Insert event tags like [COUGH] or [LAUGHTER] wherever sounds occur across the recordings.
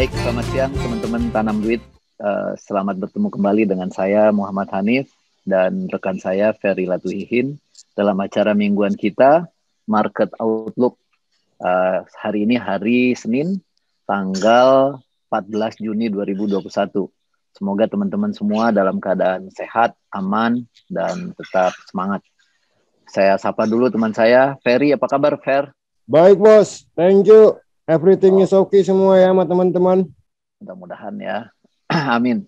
Baik, selamat siang teman-teman tanam duit. Uh, selamat bertemu kembali dengan saya Muhammad Hanif dan rekan saya Ferry Latuhihin dalam acara mingguan kita Market Outlook. Uh, hari ini hari Senin tanggal 14 Juni 2021. Semoga teman-teman semua dalam keadaan sehat, aman, dan tetap semangat. Saya sapa dulu teman saya, Ferry. Apa kabar, Fer? Baik, Bos. Thank you. Everything oh. is okay semua ya sama teman-teman. Mudah-mudahan ya. [CLEARS THROAT] Amin.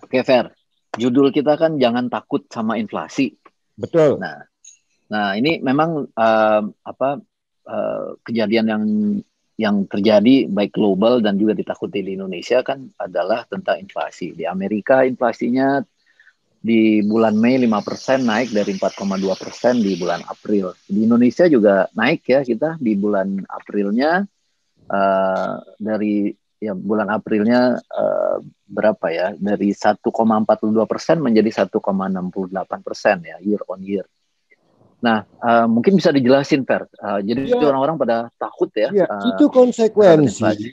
Oke, Fer. Judul kita kan jangan takut sama inflasi. Betul. Nah, nah ini memang uh, apa uh, kejadian yang yang terjadi baik global dan juga ditakuti di Indonesia kan adalah tentang inflasi. Di Amerika inflasinya di bulan Mei 5% naik dari 4,2% di bulan April. Di Indonesia juga naik ya kita di bulan Aprilnya uh, dari ya bulan Aprilnya uh, berapa ya dari 1,42 persen menjadi 1,68 persen ya year on year. Nah uh, mungkin bisa dijelasin Fer. Uh, jadi ya. orang-orang pada takut ya. ya uh, itu konsekuensi.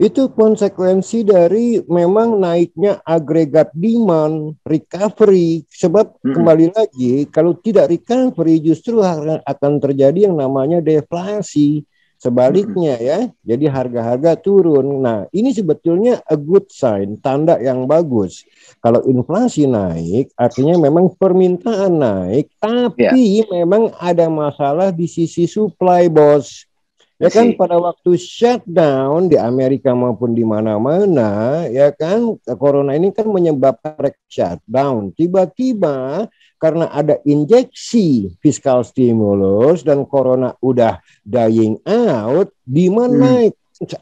Itu konsekuensi dari memang naiknya agregat demand recovery. Sebab hmm. kembali lagi kalau tidak recovery justru akan terjadi yang namanya deflasi. Sebaliknya ya, jadi harga-harga turun. Nah, ini sebetulnya a good sign, tanda yang bagus. Kalau inflasi naik, artinya memang permintaan naik, tapi yeah. memang ada masalah di sisi supply, bos. Ya kan pada waktu shutdown di Amerika maupun di mana-mana, ya kan corona ini kan menyebabkan shutdown. Tiba-tiba karena ada injeksi fiskal stimulus dan corona udah dying out, demand hmm. naik,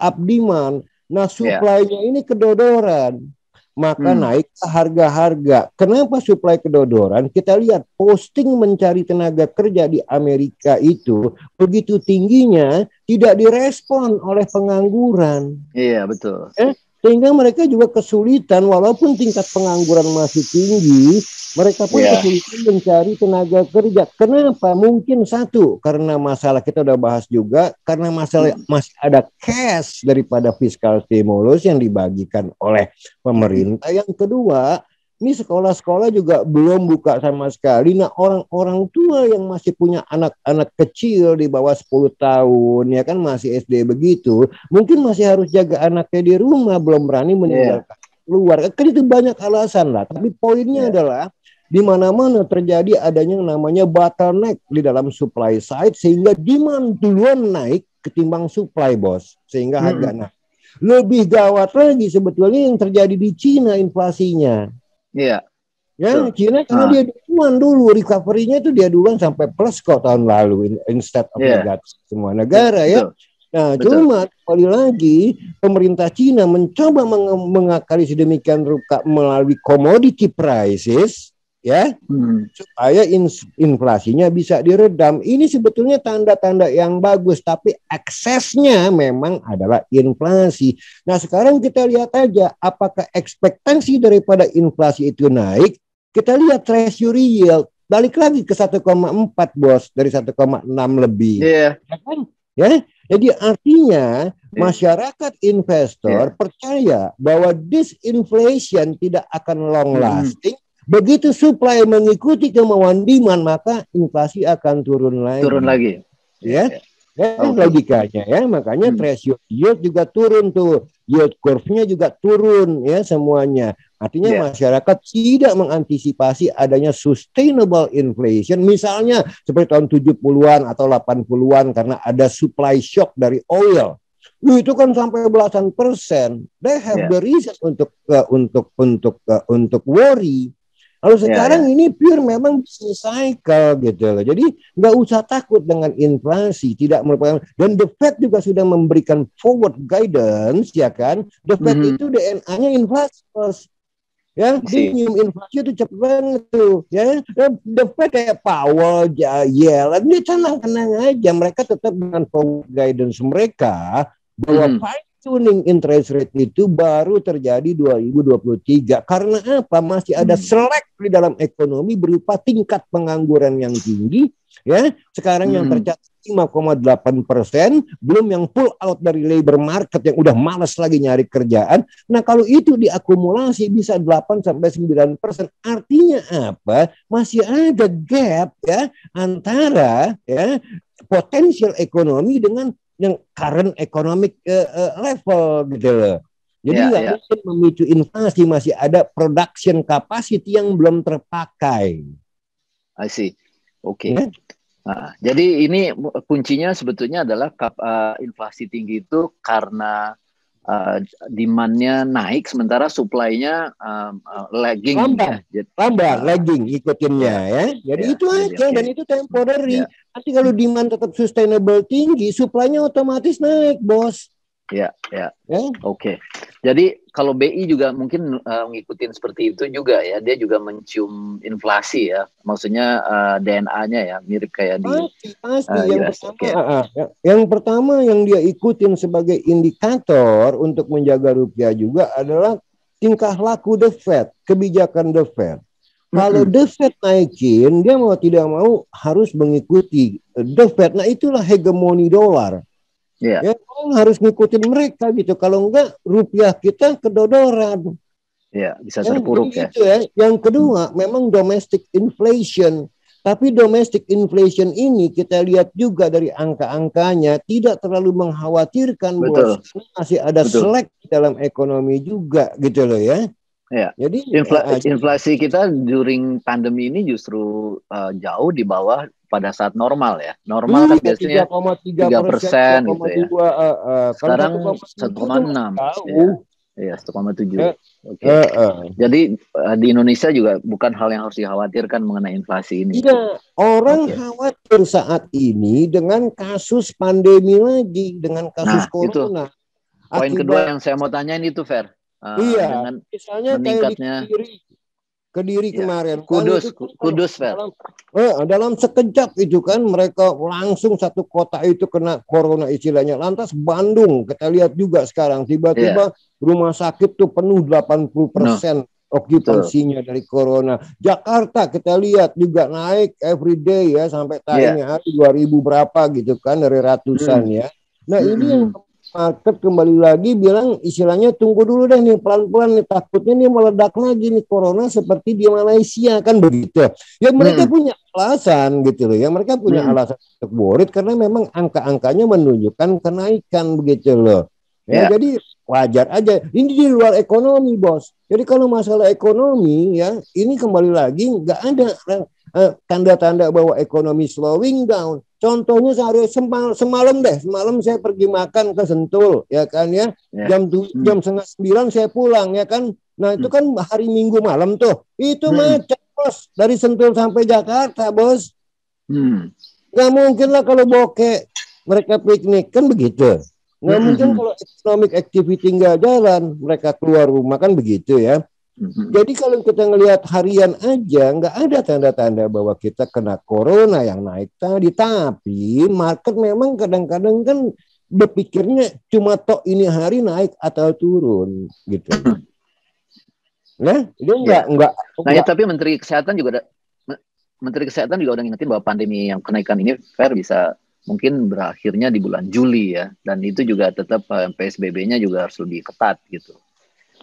up demand. Nah, ya. supply-nya yeah. ini kedodoran. Maka hmm. naik harga-harga. Kenapa supply kedodoran? Kita lihat posting mencari tenaga kerja di Amerika itu begitu tingginya tidak direspon oleh pengangguran. Iya, betul. Eh, sehingga mereka juga kesulitan walaupun tingkat pengangguran masih tinggi mereka pun yeah. kesulitan mencari tenaga kerja kenapa mungkin satu karena masalah kita udah bahas juga karena masalah hmm. masih ada cash daripada fiskal stimulus yang dibagikan oleh pemerintah yang kedua ini sekolah-sekolah juga belum buka sama sekali. Nah, orang-orang tua yang masih punya anak-anak kecil di bawah 10 tahun, ya kan masih SD begitu, mungkin masih harus jaga anaknya di rumah, belum berani iya. meninggalkan yeah. keluar. Kan itu banyak alasan lah. Tapi poinnya yeah. adalah di mana-mana terjadi adanya yang namanya bottleneck di dalam supply side sehingga demand duluan naik ketimbang supply bos sehingga harga hmm. naik. Lebih gawat lagi sebetulnya yang terjadi di Cina inflasinya. Iya. Ya, so, Cina karena nah. dia duluan dulu recovery-nya itu dia duluan sampai plus kok tahun lalu instead of yeah. negatif semua negara ya. Nah, Betul. cuma kembali lagi pemerintah Cina mencoba meng mengakali sedemikian rupa melalui commodity prices ya hmm. supaya in, inflasinya bisa diredam. Ini sebetulnya tanda-tanda yang bagus, tapi aksesnya memang adalah inflasi. Nah sekarang kita lihat aja apakah ekspektasi daripada inflasi itu naik. Kita lihat treasury yield balik lagi ke 1,4 bos dari 1,6 lebih. Yeah. Ya kan? Ya, jadi artinya masyarakat investor yeah. percaya bahwa disinflation tidak akan long hmm. lasting. Hmm Begitu supply mengikuti kemauan demand, maka inflasi akan turun lagi. Turun lagi. Ya. Ya, oh. logikanya ya, makanya hmm. yield juga turun tuh, yield curve-nya juga turun ya semuanya. Artinya yeah. masyarakat tidak mengantisipasi adanya sustainable inflation, misalnya seperti tahun 70-an atau 80-an karena ada supply shock dari oil. Lu itu kan sampai belasan persen. They have yeah. the reason untuk uh, untuk untuk uh, untuk worry. Kalau ya, sekarang ya, ya. ini pure memang bisnis cycle gitu loh. Jadi nggak usah takut dengan inflasi, tidak merupakan dan the Fed juga sudah memberikan forward guidance ya kan. The Fed mm -hmm. itu DNA-nya inflasi ya minimum inflasi itu cepet banget tuh ya the Fed kayak Powell Yellen dia tenang tenang aja mereka tetap dengan forward guidance mereka bahwa mm -hmm. Tuning interest rate itu baru terjadi 2023. Karena apa? Masih ada hmm. selek di dalam ekonomi berupa tingkat pengangguran yang tinggi. Ya, sekarang hmm. yang tercatat 5,8 persen, belum yang pull out dari labor market yang udah males lagi nyari kerjaan. Nah kalau itu diakumulasi bisa 8 sampai 9 persen, artinya apa? Masih ada gap ya antara ya potensial ekonomi dengan yang current economic uh, uh, level gitu loh. Jadi ya, nggak yeah, yeah. mungkin memicu inflasi masih ada production capacity yang belum terpakai. I see. Oke. Okay. Ya? Nah, jadi ini kuncinya sebetulnya adalah uh, inflasi tinggi itu karena uh, demandnya naik sementara supply-nya uh, uh, lagging lambat, ya. lambat, uh, lagging ikutinnya ya. ya. Jadi ya, itu aja okay. dan itu temporary. Ya. Nanti kalau demand tetap sustainable tinggi, supply-nya otomatis naik, bos. Ya, ya. ya? Oke. Okay. Jadi kalau BI juga mungkin uh, ngikutin seperti itu juga ya. Dia juga mencium inflasi ya. Maksudnya uh, DNA-nya ya mirip kayak di pasti, pasti. Uh, yang US. pertama okay. uh, yang pertama yang dia ikutin sebagai indikator untuk menjaga rupiah juga adalah tingkah laku The Fed, kebijakan The Fed. Kalau mm -hmm. The Fed naikin, dia mau tidak mau harus mengikuti The Fed. Nah itulah hegemoni dolar. Yeah. Ya, harus ngikutin mereka gitu. Kalau enggak rupiah kita kedodoran. Ya, bisa terpuruk ya. Itu ya. Yang kedua, hmm. memang domestic inflation. Tapi domestic inflation ini kita lihat juga dari angka-angkanya tidak terlalu mengkhawatirkan bahwa masih ada Betul. slack dalam ekonomi juga gitu loh ya. Ya. Jadi Infla uh, inflasi kita during pandemi ini justru uh, jauh di bawah pada saat normal ya. Normal hmm, kan biasanya tiga persen gitu ya. Uh, uh, Sekarang satu koma enam. Iya, satu koma tujuh. Oke. Jadi uh, di Indonesia juga bukan hal yang harus dikhawatirkan mengenai inflasi ini. Tidak. Orang okay. khawatir saat ini dengan kasus pandemi lagi, dengan kasus nah, corona. Itu. Poin Akibat... kedua yang saya mau tanyain itu, Fer. Uh, iya, dengan misalnya meningkatnya kayak di Kediri ya. kemarin. Kudus, kan Kudus, dalam, eh, dalam sekejap itu kan mereka langsung satu kota itu kena corona istilahnya. Lantas Bandung kita lihat juga sekarang tiba-tiba ya. rumah sakit tuh penuh 80 persen. No okupansinya dari corona. Jakarta kita lihat juga naik every day ya sampai tadinya yeah. hari 2000 berapa gitu kan dari ratusan hmm. ya. Nah, hmm. ini yang market kembali lagi bilang istilahnya tunggu dulu deh nih pelan-pelan nih takutnya nih meledak lagi nih corona seperti di Malaysia kan begitu. Ya mereka hmm. punya alasan gitu loh ya mereka punya hmm. alasan untuk worried karena memang angka-angkanya menunjukkan kenaikan begitu loh. Ya, yeah. jadi wajar aja. Ini di luar ekonomi bos. Jadi kalau masalah ekonomi ya ini kembali lagi nggak ada tanda-tanda bahwa ekonomi slowing down Contohnya sehari semal, semalam deh, semalam saya pergi makan ke Sentul, ya kan ya. ya. Jam tu, hmm. jam setengah sembilan saya pulang, ya kan. Nah itu hmm. kan hari Minggu malam tuh. Itu hmm. macet bos dari Sentul sampai Jakarta bos. Hmm. Gak mungkin lah kalau bokeh mereka piknik kan begitu. Nggak hmm. mungkin kalau economic activity nggak jalan mereka keluar rumah kan begitu ya. Mm-hmm. Jadi kalau kita ngelihat harian aja nggak ada tanda-tanda bahwa kita kena corona yang naik tadi, tapi market memang kadang-kadang kan berpikirnya cuma tok ini hari naik atau turun gitu. Nah, dia enggak ya. enggak. Nah, ya, tapi Menteri Kesehatan juga ada Menteri Kesehatan juga udah ngingetin bahwa pandemi yang kenaikan ini fair bisa mungkin berakhirnya di bulan Juli ya dan itu juga tetap eh, PSBB-nya juga harus lebih ketat gitu.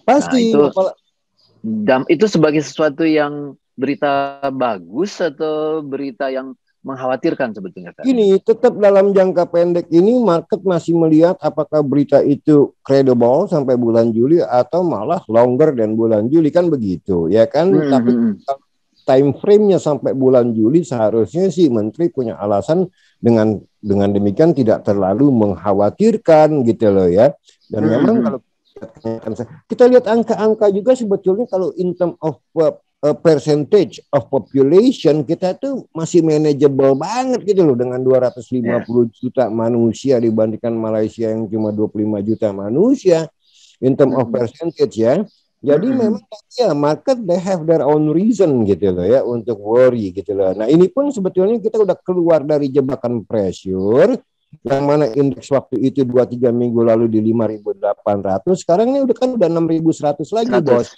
Pasti nah, itu, dam itu sebagai sesuatu yang berita bagus atau berita yang mengkhawatirkan sebetulnya kan? Ini tetap dalam jangka pendek ini market masih melihat apakah berita itu credible sampai bulan Juli atau malah longer dan bulan Juli kan begitu ya kan? Hmm, Tapi hmm. hmm. time frame-nya sampai bulan Juli seharusnya sih menteri punya alasan dengan dengan demikian tidak terlalu mengkhawatirkan gitu loh ya. Dan hmm. memang hmm. kalau kita lihat angka-angka juga sebetulnya kalau in term of uh, percentage of population kita tuh masih manageable banget gitu loh dengan 250 yeah. juta manusia dibandingkan Malaysia yang cuma 25 juta manusia in term of percentage ya. Jadi hmm. memang ya market they have their own reason gitu loh ya untuk worry gitu loh. Nah ini pun sebetulnya kita udah keluar dari jebakan pressure yang mana indeks waktu itu 2-3 minggu lalu di 5.800 sekarang ini udah kan udah 6.100 lagi 100. bos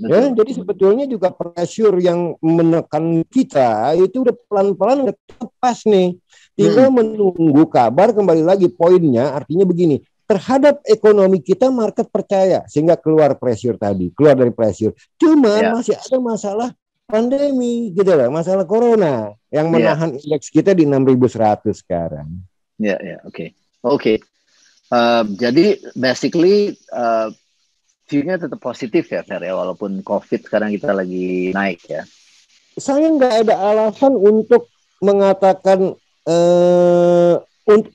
Ya, jadi sebetulnya juga pressure yang menekan kita itu udah pelan-pelan udah pas nih. Tinggal hmm. menunggu kabar kembali lagi poinnya artinya begini, terhadap ekonomi kita market percaya sehingga keluar pressure tadi, keluar dari pressure. Cuma ya. masih ada masalah pandemi gitu loh, masalah corona yang ya. menahan ya. indeks kita di 6100 sekarang. Ya, ya, oke. Okay. Oke. Okay. Uh, jadi basically uh, view-nya tetap positif ya Fer ya walaupun COVID sekarang kita lagi naik ya. Saya nggak ada alasan untuk mengatakan eh,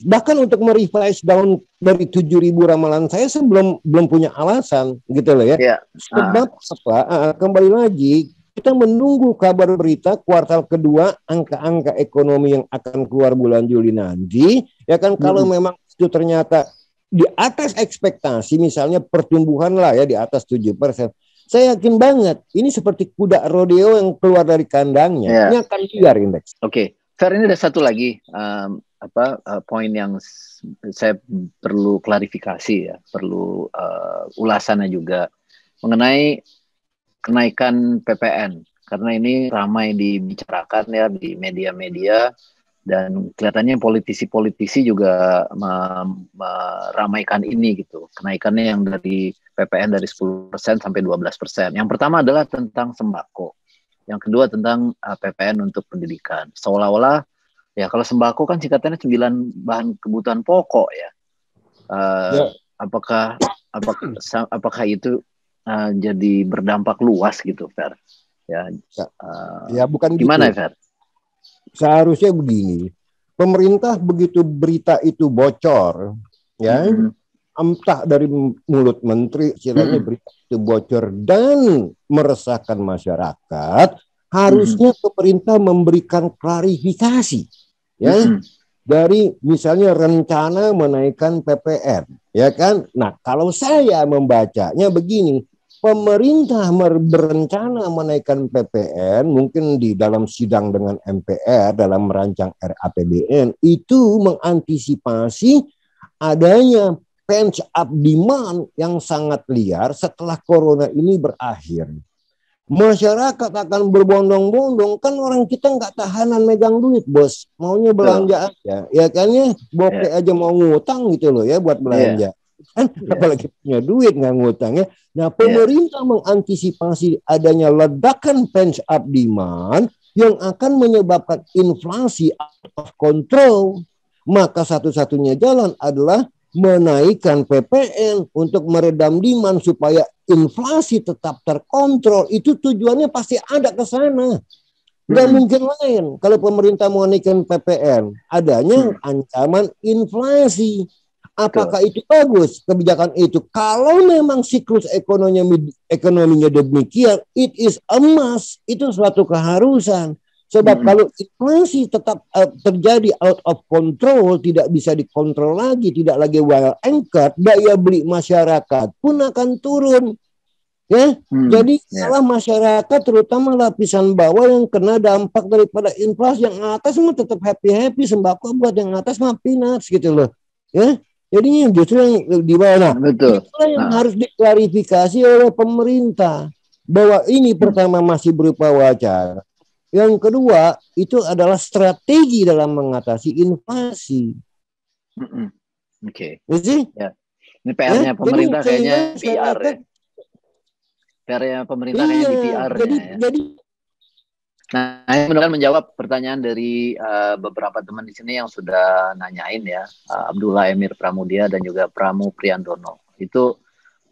bahkan untuk merevise down dari 7000 ramalan saya sebelum belum punya alasan gitu loh ya. Yeah. Sebab uh. apa? Uh, kembali lagi kita menunggu kabar berita kuartal kedua angka-angka ekonomi yang akan keluar bulan Juli nanti ya kan kalau hmm. memang itu ternyata di atas ekspektasi misalnya pertumbuhan lah ya di atas tujuh persen. Saya yakin banget ini seperti kuda rodeo yang keluar dari kandangnya. Yeah. Ini akan liar indeks. Oke, okay. Fer ini ada satu lagi um, apa uh, poin yang saya perlu klarifikasi ya, perlu uh, ulasannya juga mengenai kenaikan PPN karena ini ramai dibicarakan ya di media-media dan kelihatannya politisi-politisi juga meramaikan ini gitu kenaikannya yang dari PPN dari 10% sampai 12%. Yang pertama adalah tentang sembako. Yang kedua tentang uh, PPN untuk pendidikan. Seolah-olah ya kalau sembako kan singkatannya 9 bahan kebutuhan pokok ya. Uh, ya. Apakah apakah apakah itu uh, jadi berdampak luas gitu, Fer? Ya. Uh, ya bukan gimana, gitu. Fer? seharusnya begini. Pemerintah begitu berita itu bocor, ya, hmm. entah dari mulut menteri, istilahnya hmm. berita itu bocor dan meresahkan masyarakat, harusnya hmm. pemerintah memberikan klarifikasi, ya, hmm. dari misalnya rencana menaikkan PPN, ya kan? Nah, kalau saya membacanya begini, pemerintah berencana menaikkan PPN mungkin di dalam sidang dengan MPR dalam merancang RAPBN itu mengantisipasi adanya pent up demand yang sangat liar setelah corona ini berakhir. Masyarakat akan berbondong-bondong kan orang kita nggak tahanan megang duit bos maunya belanja aja ya kan ya bokeh yeah. aja mau ngutang gitu loh ya buat belanja. Yeah kan [LAUGHS] yeah. apalagi punya duit nggak ngutang ya. Nah pemerintah yeah. mengantisipasi adanya ledakan pent up demand yang akan menyebabkan inflasi out of control. Maka satu-satunya jalan adalah menaikkan PPN untuk meredam demand supaya inflasi tetap terkontrol. Itu tujuannya pasti ada ke sana. Nggak hmm. mungkin lain kalau pemerintah mau naikkan PPN. Adanya hmm. ancaman inflasi. Apakah itu bagus kebijakan itu? Kalau memang siklus ekonominya ekonominya demikian, it is a must. Itu suatu keharusan. Sebab hmm. kalau inflasi tetap uh, terjadi out of control, tidak bisa dikontrol lagi, tidak lagi well anchored, daya beli masyarakat pun akan turun. Ya, hmm. jadi yeah. salah masyarakat terutama lapisan bawah yang kena dampak daripada inflasi yang atas mah tetap happy happy sembako buat yang atas mah peanuts gitu loh. Ya, jadi justru yang di mana? Betul. Itulah yang nah. harus diklarifikasi oleh pemerintah bahwa ini hmm. pertama masih berupa wacana. Yang kedua itu adalah strategi dalam mengatasi inflasi. Mm Oke. Okay. Ya. Ini PR-nya ya, pemerintah kayaknya PR ya. PR-nya pemerintah iya, kayaknya di PR. Jadi, ya. jadi Nah, ini mudah menjawab pertanyaan dari uh, beberapa teman di sini yang sudah nanyain ya, uh, Abdullah Emir Pramudia dan juga Pramu Priandono. Itu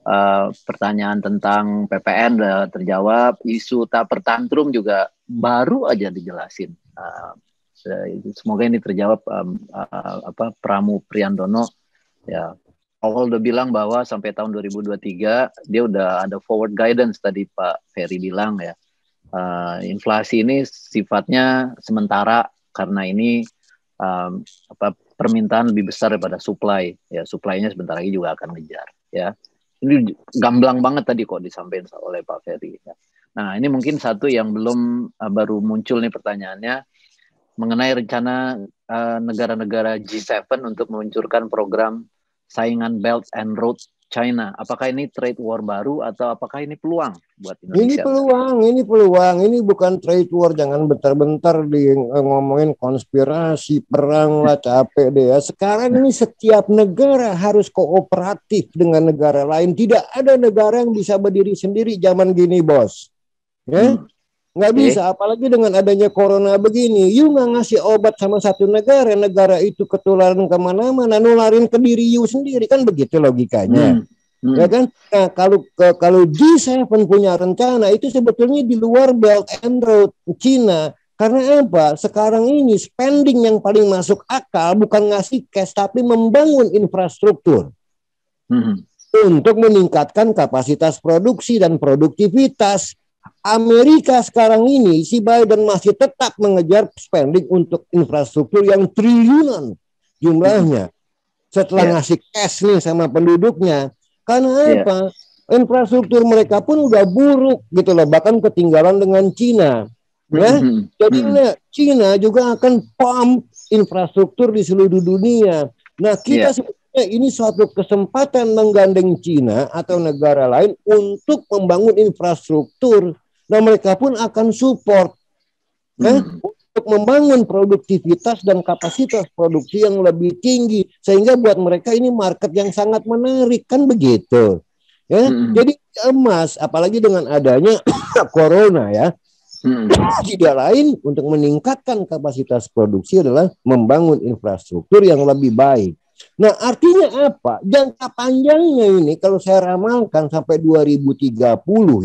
uh, pertanyaan tentang PPN sudah terjawab, isu tak pertantrum juga baru aja dijelasin. Uh, semoga ini terjawab um, uh, apa Pramu Priandono ya awal udah bilang bahwa sampai tahun 2023 dia udah ada forward guidance tadi Pak Ferry bilang ya uh, inflasi ini sifatnya sementara karena ini um, apa permintaan lebih besar daripada supply ya supply-nya sebentar lagi juga akan ngejar ya ini gamblang banget tadi kok disampaikan oleh Pak Ferry ya. nah ini mungkin satu yang belum uh, baru muncul nih pertanyaannya mengenai rencana uh, negara-negara G7 untuk meluncurkan program saingan Belt and Road China. Apakah ini trade war baru atau apakah ini peluang buat Indonesia? Ini peluang, ini peluang. Ini bukan trade war. Jangan bentar-bentar di ngomongin konspirasi, perang lah, capek deh ya. Sekarang ini setiap negara harus kooperatif dengan negara lain. Tidak ada negara yang bisa berdiri sendiri zaman gini, bos. Ya? Hmm. Nggak bisa, apalagi dengan adanya corona begini. You nggak ngasih obat sama satu negara, negara itu ketularan ke mana-mana, nularin ke diri you sendiri. Kan begitu logikanya. Hmm. Hmm. Ya kan? Nah, kalau ke, kalau G7 punya rencana itu sebetulnya di luar Belt and Road Cina. Karena apa? Sekarang ini spending yang paling masuk akal bukan ngasih cash tapi membangun infrastruktur. Hmm. Untuk meningkatkan kapasitas produksi dan produktivitas Amerika sekarang ini si Biden masih tetap mengejar spending untuk infrastruktur yang triliunan jumlahnya setelah yeah. ngasih cash nih sama penduduknya karena yeah. apa infrastruktur mereka pun udah buruk gitu loh bahkan ketinggalan dengan Cina ya mm-hmm. jadi mm-hmm. Cina juga akan pump infrastruktur di seluruh dunia nah kita yeah. sebetulnya ini suatu kesempatan menggandeng Cina atau negara lain untuk membangun infrastruktur dan mereka pun akan support ya, hmm. untuk membangun produktivitas dan kapasitas produksi yang lebih tinggi sehingga buat mereka ini market yang sangat menarik kan begitu ya hmm. jadi emas apalagi dengan adanya [COUGHS] corona ya hmm. tidak lain untuk meningkatkan kapasitas produksi adalah membangun infrastruktur yang lebih baik Nah, artinya apa? Jangka panjangnya ini kalau saya ramalkan sampai 2030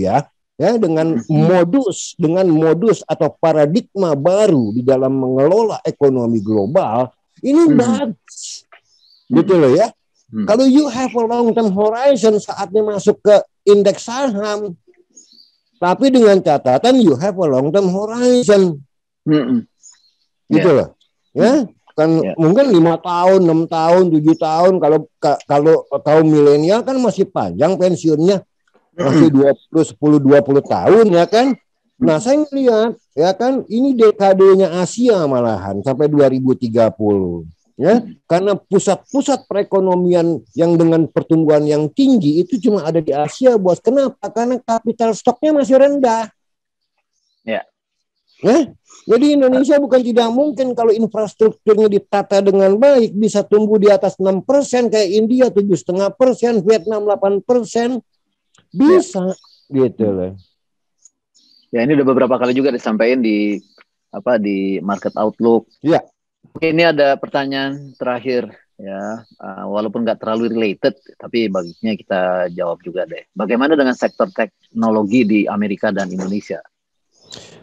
ya, ya dengan modus dengan modus atau paradigma baru di dalam mengelola ekonomi global ini hmm. bagus gitu loh ya hmm. kalau you have a long term horizon saatnya masuk ke indeks saham tapi dengan catatan you have a long term horizon hmm. gitu yeah. loh ya kan yeah. mungkin lima tahun enam tahun tujuh tahun kalau kalau kaum milenial kan masih panjang pensiunnya masih 20 10 20 tahun ya kan. Nah, saya lihat ya kan ini dekadenya Asia malahan sampai 2030 ya. Karena pusat-pusat perekonomian yang dengan pertumbuhan yang tinggi itu cuma ada di Asia, Bos. Kenapa? Karena kapital stoknya masih rendah. Ya. Ya, jadi Indonesia bukan tidak mungkin kalau infrastrukturnya ditata dengan baik bisa tumbuh di atas 6% kayak India tujuh setengah persen, Vietnam 8 persen, bisa ya. gitu loh. Ya ini udah beberapa kali juga disampaikan di apa di market outlook. Ya. Oke, ini ada pertanyaan terakhir ya, uh, walaupun nggak terlalu related, tapi baginya kita jawab juga deh. Bagaimana dengan sektor teknologi di Amerika dan Indonesia?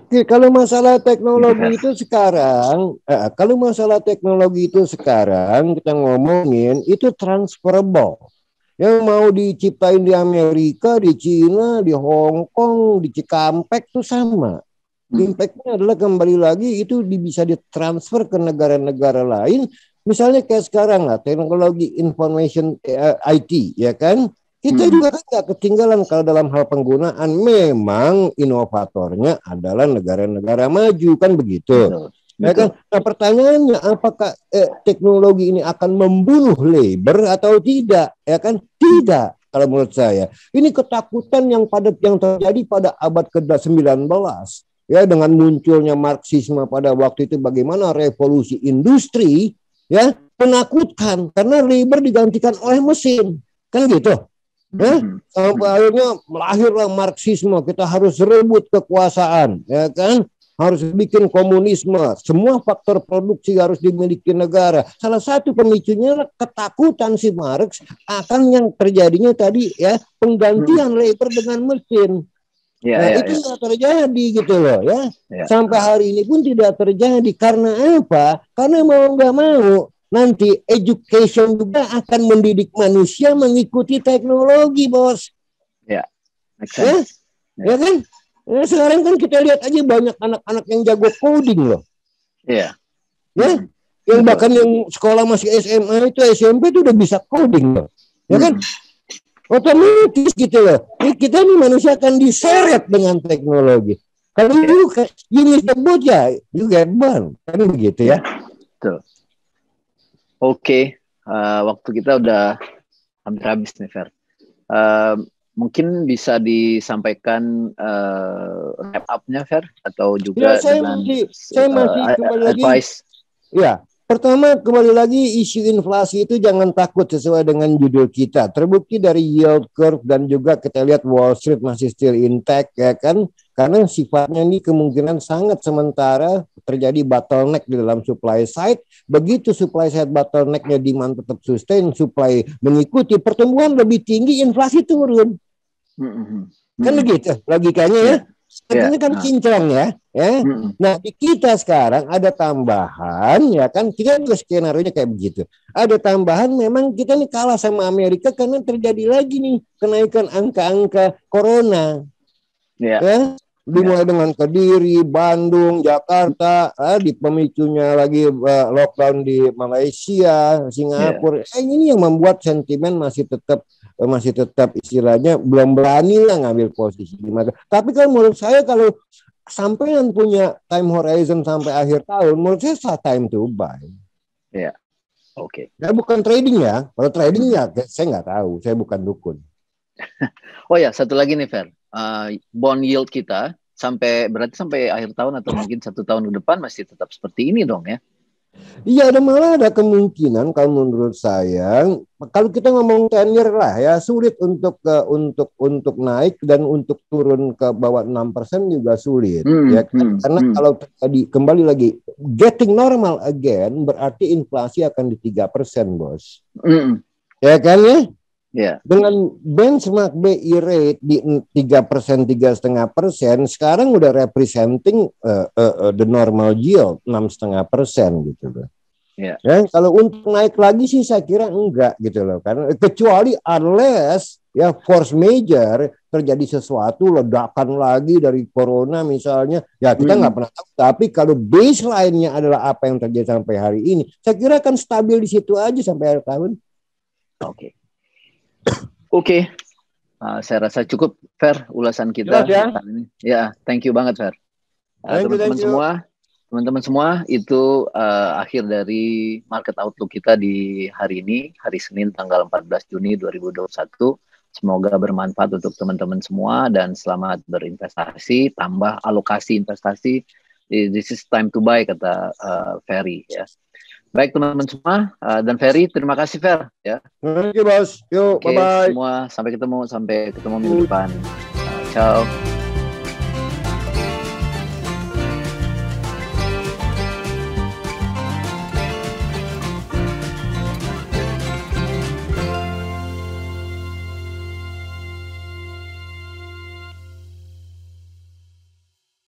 Oke, kalau masalah teknologi itu sekarang, eh, kalau masalah teknologi itu sekarang kita ngomongin itu transferable yang mau diciptain di Amerika, di Cina, di Hong Kong, di Cikampek itu sama. Hmm. Impactnya adalah kembali lagi itu bisa ditransfer ke negara-negara lain. Misalnya kayak sekarang lah teknologi information eh, IT ya kan. Kita hmm. juga kan nggak ketinggalan kalau dalam hal penggunaan memang inovatornya adalah negara-negara maju kan begitu. Ya kan? Nah pertanyaannya apakah eh, teknologi ini akan membunuh labor atau tidak? Ya kan? Tidak kalau menurut saya. Ini ketakutan yang pada yang terjadi pada abad ke-19 ya dengan munculnya marxisme pada waktu itu bagaimana revolusi industri ya menakutkan karena labor digantikan oleh mesin. Kan gitu. Ya, sampai akhirnya melahirlah marxisme kita harus rebut kekuasaan ya kan harus bikin komunisme, semua faktor produksi harus dimiliki negara. Salah satu pemicunya ketakutan si Marx akan yang terjadinya tadi ya penggantian hmm. labor dengan mesin. Ya, nah, ya, itu tidak ya. terjadi gitu loh ya. ya. Sampai hari ini pun tidak terjadi karena apa? Karena mau nggak mau nanti education juga akan mendidik manusia mengikuti teknologi, bos. Ya, ya, ya kan? Nah, sekarang kan kita lihat aja banyak anak-anak yang jago coding loh. Iya. Ya, yang bahkan yang sekolah masih SMA itu SMP itu udah bisa coding loh. Ya kan? Otomatis gitu loh. Ini kita nih manusia akan diseret dengan teknologi. Kalau you, you miss the boat ya, you get burn. Kan begitu ya. Oke, okay. uh, waktu kita udah hampir habis nih, Fer. Uh, mungkin bisa disampaikan uh, wrap up-nya, Fer, atau juga ya, saya dengan masih, saya masih uh, advice. Ya, Pertama, kembali lagi isu inflasi itu jangan takut sesuai dengan judul kita. Terbukti dari yield curve dan juga kita lihat Wall Street masih still intact ya kan. Karena sifatnya ini kemungkinan sangat sementara terjadi bottleneck di dalam supply side. Begitu supply side bottlenecknya demand tetap sustain, supply mengikuti pertumbuhan lebih tinggi, inflasi turun. Mm -hmm. Kan begitu logikanya ya. Artinya yeah. kan nah. kinclong ya, ya. Mm-hmm. Nah di kita sekarang ada tambahan ya kan, kita juga skenario nya kayak begitu. Ada tambahan, memang kita nih kalah sama Amerika karena terjadi lagi nih kenaikan angka-angka corona. Yeah. Ya, dimulai yeah. dengan Kediri, Bandung, Jakarta, eh, di pemicunya lagi uh, lockdown di Malaysia, Singapura. Yeah. Eh, ini yang membuat sentimen masih tetap Eh, masih tetap istilahnya belum berani lah ngambil posisi di mata. Tapi kalau menurut saya kalau sampai yang punya time horizon sampai akhir tahun, menurut saya saat time to buy. Ya, oke. Okay. Ya bukan trading ya. Kalau trading ya saya nggak tahu. Saya bukan dukun. [LAUGHS] oh ya, satu lagi nih Fer. Uh, bond yield kita sampai berarti sampai akhir tahun atau mungkin satu tahun ke depan masih tetap seperti ini dong ya? Iya ada malah ada kemungkinan kalau menurut saya kalau kita ngomong tenir lah ya sulit untuk ke untuk untuk naik dan untuk turun ke bawah enam persen juga sulit hmm, ya kan? hmm, karena hmm. kalau tadi kembali lagi getting normal again berarti inflasi akan di tiga persen bos hmm. ya kan ya Yeah. Dengan benchmark BI rate di tiga persen tiga setengah persen, sekarang udah representing uh, uh, uh, the normal yield enam setengah persen gitu loh. Yeah. Ya, kalau untuk naik lagi sih saya kira enggak gitu loh, karena kecuali unless ya force major terjadi sesuatu ledakan lagi dari corona misalnya, ya kita hmm. nggak hmm. pernah tahu. Tapi kalau baseline-nya adalah apa yang terjadi sampai hari ini, saya kira akan stabil di situ aja sampai akhir tahun. Oke. Okay. Oke, okay. uh, saya rasa cukup fair ulasan kita ya. ini. Ya, thank you banget fair. Uh, teman-teman semua, teman-teman semua itu uh, akhir dari market outlook kita di hari ini, hari Senin tanggal 14 Juni 2021. Semoga bermanfaat untuk teman-teman semua dan selamat berinvestasi, tambah alokasi investasi. This is time to buy kata uh, Ferry ya. Baik teman-teman semua uh, dan Ferry terima kasih Fer ya. Terima kasih bos. Yuk bye bye. Semua sampai ketemu sampai ketemu minggu depan. Uh, ciao.